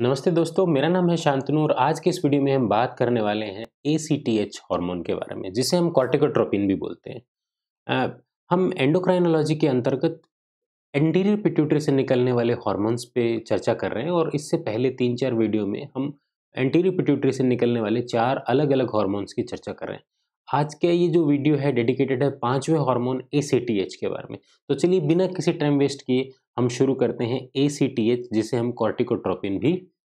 नमस्ते दोस्तों मेरा नाम है शांतनु और आज के इस वीडियो में हम बात करने वाले हैं ए हार्मोन के बारे में जिसे हम कॉर्टिकोट्रोपिन भी बोलते हैं। आ, हम एंडोक्राइनोलॉजी के अंतर्गत एंटीरियर पिट्यूटरी से निकलने वाले हार्मोन्स पे चर्चा कर रहे हैं और इससे पहले तीन चार वीडियो में हम एंटीरियर पिट्यूटरी से निकलने वाले चार अलग अलग हार्मोन्स की चर्चा कर रहे हैं। आज का ये जो वीडियो है डेडिकेटेड है पाँचवें हार्मोन ए के बारे में। तो चलिए बिना किसी टाइम वेस्ट किए हम शुरू करते हैं ACTH जिसे हम कॉर्टिकोट्रोपिन भी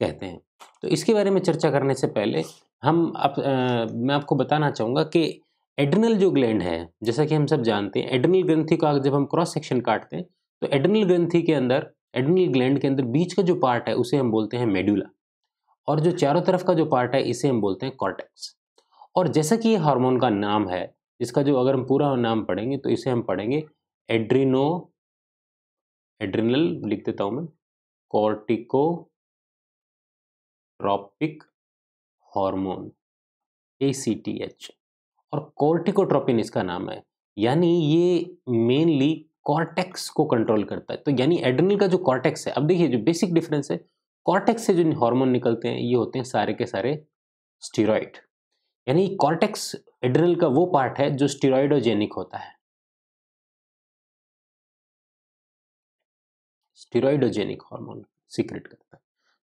कहते हैं। तो इसके बारे में चर्चा करने से पहले हम अब मैं आपको बताना चाहूँगा कि एड्रिनल जो ग्लैंड है, जैसा कि हम सब जानते हैं एड्रिनल ग्रंथि का जब हम क्रॉस सेक्शन काटते हैं तो एड्रिनल ग्रंथि के अंदर एड्रिनल ग्लैंड के अंदर बीच का जो पार्ट है, उसे हम बोलते हैं मेड्यूला और जो चारों तरफ़ का जो पार्ट है, इसे हम बोलते हैं कॉर्टेक्स। और जैसा कि ये हार्मोन का नाम है इसका जो अगर हम पूरा नाम पढ़ेंगे तो इसे हम पढ़ेंगे एड्रीनो एड्रिनल लिख देता हूँ मैं corticotropic hormone A C T H और कॉर्टिकोट्रोपिन इसका नाम है, यानी ये मेनली कॉर्टेक्स को कंट्रोल करता है। तो यानी एड्रिनल का जो कॉर्टेक्स है, अब देखिए जो बेसिक डिफरेंस है कॉर्टेक्स से जो हार्मोन निकलते हैं, ये होते हैं सारे के सारे स्टीरॉइड यानी कॉर्टेक्स एड्रिनल का वो पार्ट है जो स्टीरोइडोजेनिक होता है। स्टीरोइडोजेनिक हार्मोन सीक्रेट करता है।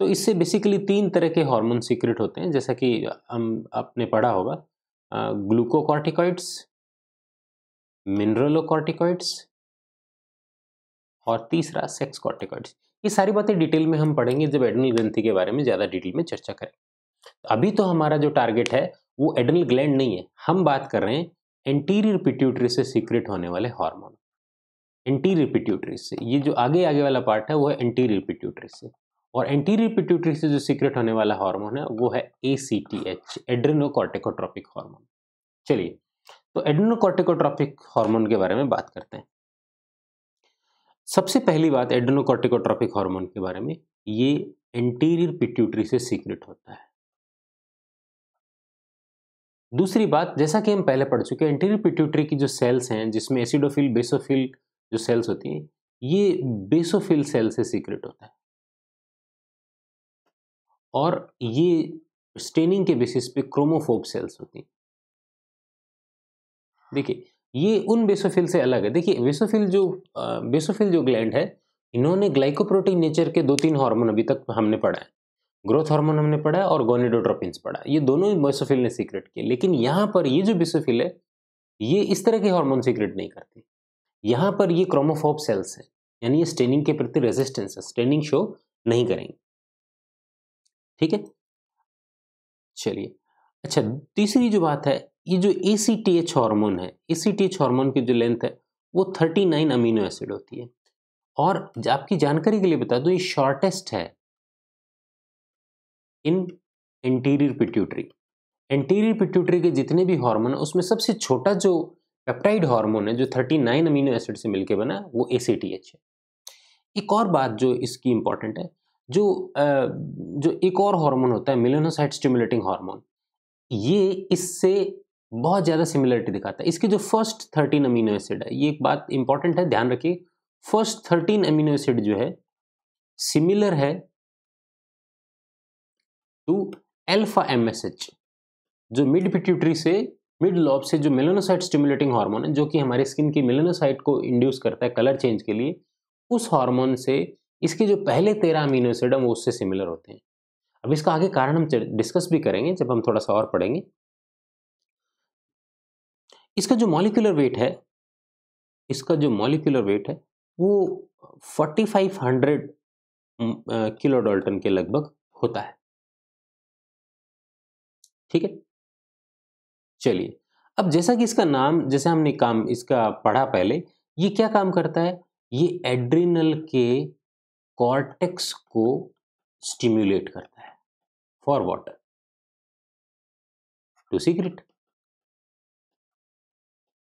तो इससे बेसिकली तीन तरह के हार्मोन सीक्रेट होते हैं, जैसा कि हम, आपने पढ़ा होगा। ग्लूकोकॉर्टिकॉइड्स मिनरलोकॉर्टिकॉइड्स और तीसरा सेक्स कॉर्टिकॉइड्स ये सारी बातें डिटेल में हम पढ़ेंगे जब एडनल ग्रंथि के बारे में ज़्यादा डिटेल में चर्चा करें। अभी तो हमारा जो टारगेट है, वो एडनल ग्लैंड नहीं है। हम बात कर रहे हैं एंटीरियर पिट्यूटरी से सीक्रेट होने वाले हार्मोन। एंटीरियर पिट्यूटरी से। ये जो आगे आगे वाला पार्ट है, वो है एंटीरियर पिट्यूटरी से। और एंटीरियर पिट्यूटरी से जो सीक्रेट होने वाला हार्मोन है, वो है A C T H adrenocorticotropic hormone चलिए तो एड्रेनोकॉर्टिकोट्रोपिक हार्मोन के बारे में बात करते हैं। सबसे पहली बात एड्रेनोकॉर्टिकोट्रोपिक हार्मोन के बारे में, ये एंटीरियर पिट्यूटरी से सीक्रेट होता है। दूसरी बात, जैसा कि हम पहले पढ़ चुके हैं एंटीरियर पिट्यूटरी की जो सेल्स हैं, जिसमें एसिडोफिल बेसोफिल जो सेल्स होती हैं, ये बेसोफिल सेल से सीक्रेट होता है। और ये स्टेनिंग के बेसिस पे क्रोमोफोब सेल्स होती हैं। देखिए, ये उन बेसोफिल से अलग है। देखिए बेसोफिल जो बेसोफिल जो ग्लैंड है, इन्होंने ग्लाइकोप्रोटीन नेचर के दो तीन हार्मोन अभी तक हमने पढ़ा है। ग्रोथ हार्मोन हमने पढ़ा है और गोनिडोट्रोपिन्स पढ़ा है। ये दोनों ही बेसोफिल ने सीक्रेट किए। लेकिन यहाँ पर ये जो बेसोफिल है, ये इस तरह के हार्मोन सीक्रेट नहीं करते। यहाँ पर ये क्रोमोफोब सेल्स हैं, यानी ये स्टेनिंग के प्रति रेजिस्टेंस है स्टेनिंग शो नहीं करेंगे। ठीक है? चलिए। अच्छा तीसरी जो बात है, ये जो A C T H hormone है A C T H hormone की जो लेंथ है, वो थर्टी नाइन अमीनो एसिड होती है। और आपकी जानकारी के लिए बता दो, ये शॉर्टेस्ट है in anterior pituitary anterior pituitary के जितने भी हार्मोन है, उसमें सबसे छोटा जो पेप्टाइड हार्मोन है, जो 39 अमीनो एसिड से मिलकर बना, वो ए है। एक और बात जो इसकी इंपॉर्टेंट है, जो जो एक और हार्मोन होता है, मिलेनोसाइट स्टिमुलेटिंग हार्मोन, ये इससे बहुत ज़्यादा सिमिलरिटी दिखाता है। इसके जो फ़र्स्ट थर्टीन अमीनो एसिड है, ये एक बात इंपॉर्टेंट है, ध्यान रखिए, फ़र्स्ट थर्टीन अमीनो एसिड जो है, सिमिलर है टू एल्फा एमएसएच जो मिड पिट्यूटरी से मिड लॉब से जो मेलेनोसाइट स्टिमुलेटिंग हार्मोन है, जो कि हमारे स्किन की मेलेनोसाइट को इंड्यूस करता है कलर चेंज के लिए, उस हार्मोन से इसके जो पहले तेरह अमीनो एसिड हैं, वो उससे सिमिलर होते हैं। अब इसका आगे कारण हम डिस्कस भी करेंगे, जब हम थोड़ा सा और पढ़ेंगे। इसका जो मॉलिकुलर वेट है, इसका जो मॉलिकुलर वेट है, वो 4500 किलो डॉल्टन के लगभग होता है। ठीक है? चलिए, अब जैसा कि इसका नाम, जैसे हमने काम, इसका पढ़ा पहले, ये क्या काम करता है? ये एड्रिनल के कॉर्टेक्स को स्टिम्युलेट करता है, फॉर वाटर। To secrete.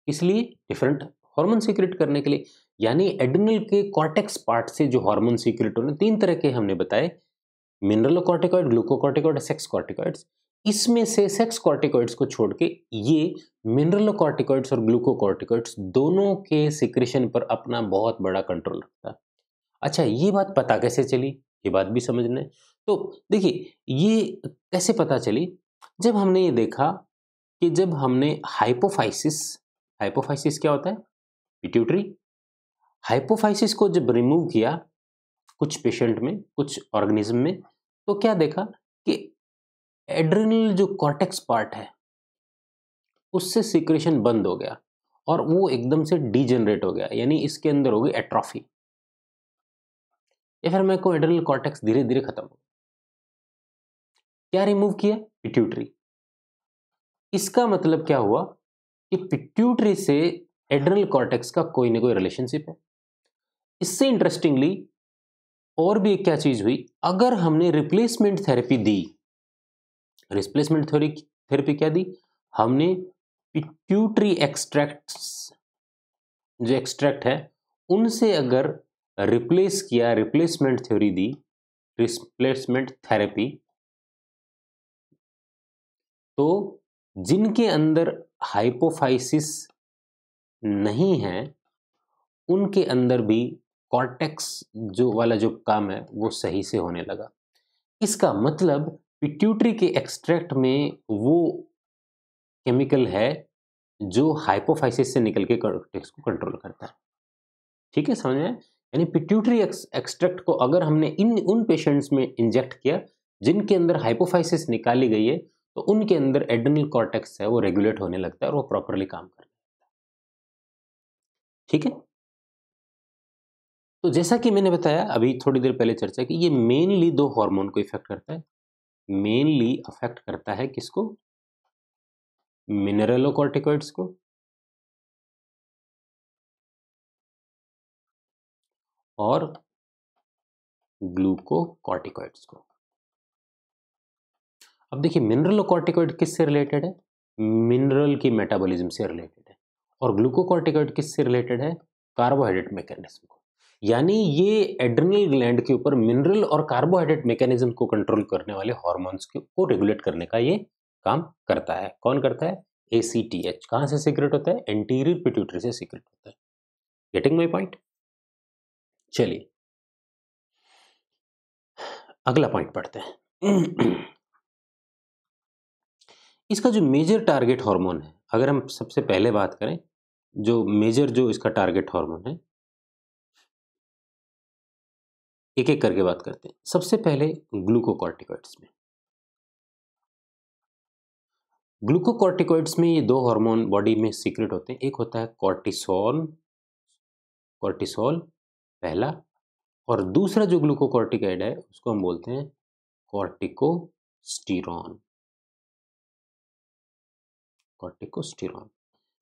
इसलिए डिफरेंट हार्मोन सीक्रेट करने के लिए, यानी एड्रिनल के कॉर्टेक्स पार्ट से जो हार्मोन सीक्रेट होने, तीन तरह के हमने बताए mineral corticoid glucocorticoid sex corticoids इसमें से सेक्स कॉर्टिकॉइड्स को छोड़ के ये मिनरल कॉर्टिकॉइड्स और ग्लूकोकॉर्टिकॉइड्स दोनों के सिक्रेशन पर अपना बहुत बड़ा कंट्रोल रखता है। अच्छा ये बात पता कैसे चली? ये बात भी समझना। है तो देखिए, ये कैसे पता चली? जब हमने ये देखा कि जब हमने हाइपोफाइसिस हाइपोफाइसिस क्या होता है? पिट्यूटरी हाइपोफाइसिस को जब रिमूव किया कुछ पेशेंट में, कुछ ऑर्गेनिज्म में तो क्या देखा कि एड्रेनल जो कॉर्टेक्स पार्ट है, उससे सिक्रेशन बंद हो गया और वो एकदम से डीजनरेट हो गया, यानी इसके अंदर हो गई एट्रॉफी। या फिर मैं को एड्रेनल कॉर्टेक्स धीरे धीरे खत्म हो क्या रिमूव किया? पिट्यूटरी। इसका मतलब क्या हुआ कि पिट्यूटरी से एड्रेनल कॉर्टेक्स का कोई ना कोई रिलेशनशिप है। इससे इंटरेस्टिंगली और भी एक क्या चीज़ हुई, अगर हमने रिप्लेसमेंट थेरेपी दी रिप्लेसमेंट थेरेपी क्या दी? हमने पिट्यूटरी एक्सट्रैक्ट जो एक्सट्रैक्ट है, उनसे अगर रिप्लेस किया रिप्लेसमेंट थ्योरी दी रिप्लेसमेंट थेरेपी तो जिनके अंदर हाइपोफाइसिस नहीं है, उनके अंदर भी कॉर्टेक्स जो वाला जो काम है, वो सही से होने लगा। इसका मतलब पिट्यूटरी के एक्सट्रैक्ट में वो केमिकल है जो हाइपोफाइसिस से निकल के कॉर्टेक्स को कंट्रोल करता है। ठीक है, समझ में यानी पिट्यूटरी एक्सट्रैक्ट को अगर हमने इन, उन पेशेंट्स में इंजेक्ट किया जिनके अंदर हाइपोफाइसिस निकाली गई है तो उनके अंदर एडनल कॉर्टेक्स है, वो रेगुलेट होने लगता है और वो प्रॉपरली काम करने लगता है। ठीक है? तो जैसा कि मैंने बताया, अभी थोड़ी देर पहले चर्चा की, ये मेनली दो हार्मोन को इफ़ेक्ट करता है। मेनली अफेक्ट करता है किसको? मिनरलोकॉर्टिकॉइड्स को। और ग्लूकोकॉर्टिकॉइड्स को। अब देखिए मिनरलोकॉर्टिकॉइड किससे रिलेटेड है? मिनरल की मेटाबॉलिज्म से रिलेटेड है। और ग्लूकोकॉर्टिकॉइड किससे रिलेटेड है? कार्बोहाइड्रेट मैकेनिज्म को। यानी ये एड्रिनल ग्लैंड के ऊपर मिनरल और कार्बोहाइड्रेट मैकेनिज्म को कंट्रोल करने वाले हॉर्मोन्स को रेगुलेट करने का ये काम करता है। कौन करता है? ए सी टी एच कहाँ से सीक्रेट होता है? एंटीरियर पिट्यूटरी से सीक्रेट होता है। गेटिंग माई पॉइंट चलिए। अगला पॉइंट पढ़ते हैं। इसका जो मेजर टारगेट हार्मोन है, अगर हम सबसे पहले बात करें, जो मेजर जो इसका टारगेट हार्मोन है एक एक करके बात करते हैं। सबसे पहले ग्लूकोकॉर्टिकॉइड्स में। ग्लूकोकॉर्टिकॉइड्स में ये दो हार्मोन बॉडी में सीक्रेट होते हैं। एक होता है कॉर्टिसोल कॉर्टिसोल पहला, और दूसरा जो ग्लूकोकॉर्टिकॉइड है, उसको हम बोलते हैं कॉर्टिकोस्टीरॉन। कॉर्टिकोस्टीरॉन।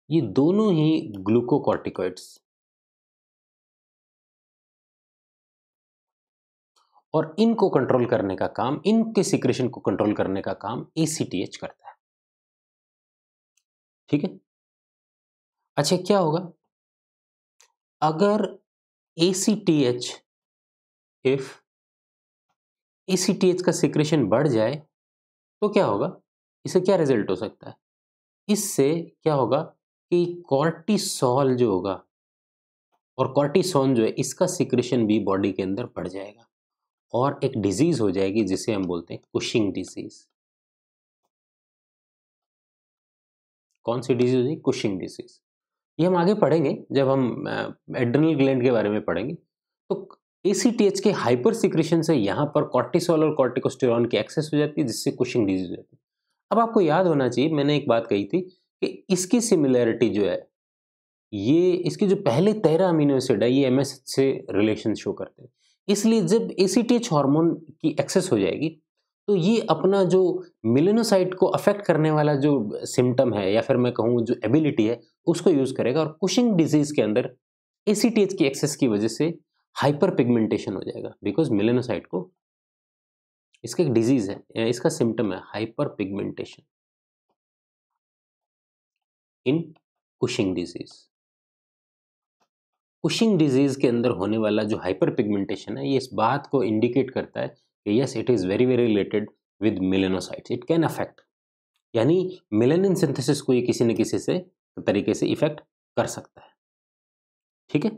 ये दोनों ही ग्लूकोकॉर्टिकॉइड्स और इनको कंट्रोल करने का काम इनके सिक्रेशन को कंट्रोल करने का काम एसीटीएच करता है। ठीक है? अच्छा क्या होगा? अगर एसीटीएच इफ़ एसीटीएच का सिक्रेशन बढ़ जाए तो क्या होगा? इससे क्या रिज़ल्ट हो सकता है? इससे क्या होगा कि कॉर्टिसोल जो होगा, और कॉर्टिसोन जो है, इसका सिक्रेशन भी बॉडी के अंदर बढ़ जाएगा। और एक डिज़ीज़ हो जाएगी जिसे हम बोलते हैं कुशिंग डिज़ीज़ कौन सी डिज़ीज़ होगी कुशिंग डिज़ीज़ ये हम आगे पढ़ेंगे, जब हम एड्रिनल ग्लैंड के बारे में पढ़ेंगे तो एसीटीएच के हाइपर सिक्रेशन से यहाँ पर कॉर्टिसोल और कॉर्टिकोस्टेरॉन की एक्सेस हो जाती है, जिससे कुशिंग डिज़ीज़ हो जाती है. अब आपको याद होना चाहिए, मैंने एक बात कही थी कि इसकी सिमिलैरिटी जो है, ये, इसके जो पहले तेरह अमीनो एसिड है, ये एमएस से रिलेशन शो करते हैं। इसलिए जब एसीटीएच हार्मोन की एक्सेस हो जाएगी तो ये अपना जो मिलेनोसाइट को अफेक्ट करने वाला जो सिम्टम है, या फिर मैं कहूँ जो एबिलिटी है, उसको यूज़ करेगा और कुशिंग डिज़ीज़ के अंदर एसीटीएच की एक्सेस की वजह से हाइपर पिगमेंटेशन हो जाएगा बिकॉज़ मिलेनोसाइट को। इसका एक डिज़ीज़ है, इसका सिम्टम है hyperpigmentation in Cushing disease Cushing disease के अंदर होने वाला जो हाइपर पिगमेंटेशन है, ये इस बात को इंडिकेट करता है कि yes it is very very related with melanocytes it can affect यानी मिलेनिन सिंथेसिस को ये किसी न किसी से, तरीके से इफ़ेक्ट कर सकता है। ठीक है?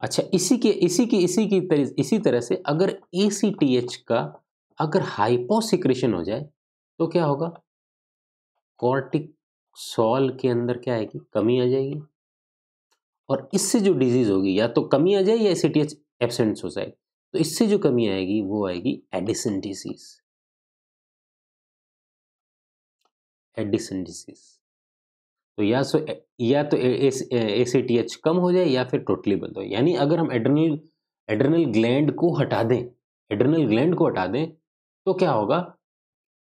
अच्छा इसी के, इसी की इसी की तरह इसी तरह से अगर एसीटीएच का अगर हाइपोसिक्रेशन हो जाए तो क्या होगा? कॉर्टिक सॉल के अंदर क्या आएगी? कमी आ जाएगी। और इससे जो डिज़ीज़ होगी, या तो कमी आ जाए या सी एच एबसेंट हो जाए तो इससे जो कमी आएगी, वो आएगी एडिसन डिज़ीज़ एडिसन डिज़ीज़ तो या सो, या तो एच कम हो जाए या फिर टोटली बंद हो यानी अगर हम एड्रनल एड्रनल ग्लैंड को हटा दें एड्रनल ग्लैंड को हटा दें तो क्या होगा?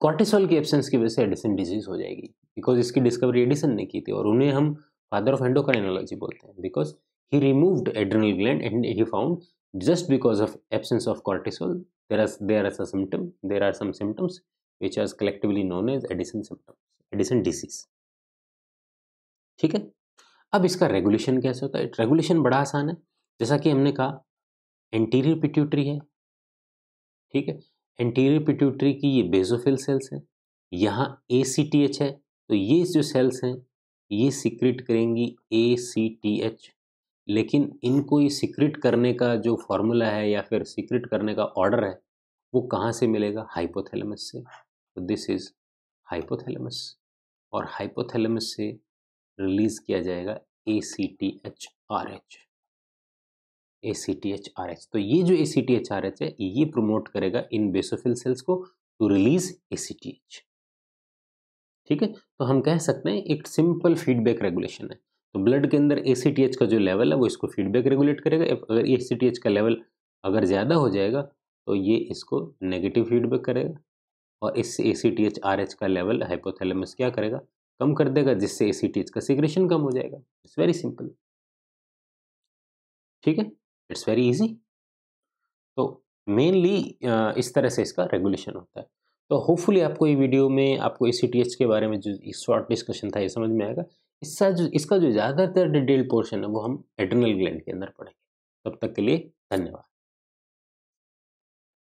कॉर्टिसोल की एब्सेंस की वजह से एडिसन डिज़ीज़ हो जाएगी बिकॉज़ इसकी डिस्कवरी एडिसन ने की थी और उन्हें हम फादर ऑफ़ एंडोक्राइनोलॉजी बोलते हैं because he removed adrenal gland and he found just because of absence of cortisol there are there are symptom there are symptoms which are collectively known as Addison symptoms Addison disease ठीक है? अब इसका regulation कैसे होता है? Regulation बड़ा आसान है। जैसा कि हमने कहा एंटीरियर पिट्यूटरी है। ठीक है? एंटीरियर पिट्यूटरी की ये बेजोफिल सेल्स हैं। यहाँ ए सी टी एच है। तो ये जो सेल्स हैं ये सिक्रिट करेंगी ए सी टी एच लेकिन इनको ये सिक्रिट करने का जो फॉर्मूला है या फिर सिक्रिट करने का ऑर्डर है, वो कहाँ से मिलेगा? हाइपोथैलेमस से। तो दिस इज़ हाइपोथैलेमस और हाइपोथैलेमस से रिलीज़ किया जाएगा A C T H R H A C T H R H तो ये जो A C T H R H है, ये प्रमोट करेगा इन बेसोफिल सेल्स को to release A C T H ठीक है? तो हम कह सकते हैं एक सिंपल फीडबैक रेगुलेशन है। तो ब्लड के अंदर एसीटीएच का जो लेवल है, वो इसको फीडबैक रेगुलेट करेगा। अगर एसीटीएच का लेवल अगर ज़्यादा हो जाएगा तो ये इसको नेगेटिव फीडबैक करेगा। और इससे A C T H R H का लेवल हाइपोथैलेमस क्या करेगा? कम कर देगा, जिससे ए सी टी एच का सिग्रेशन कम हो जाएगा। इट्स वेरी सिंपल ठीक है? इट्स वेरी इजी तो मेनली इस तरह से इसका रेगुलेशन होता है। तो होपफुली आपको ये वीडियो में, आपको एसीटीएच के बारे में जो शॉर्ट डिस्कशन था, ये समझ में आएगा। इसका जो इसका जो ज़्यादातर डिटेल पोर्शन है, वो हम एडर्नल ग्लैंड के अंदर पढ़ेंगे। तब तक के लिए धन्यवाद।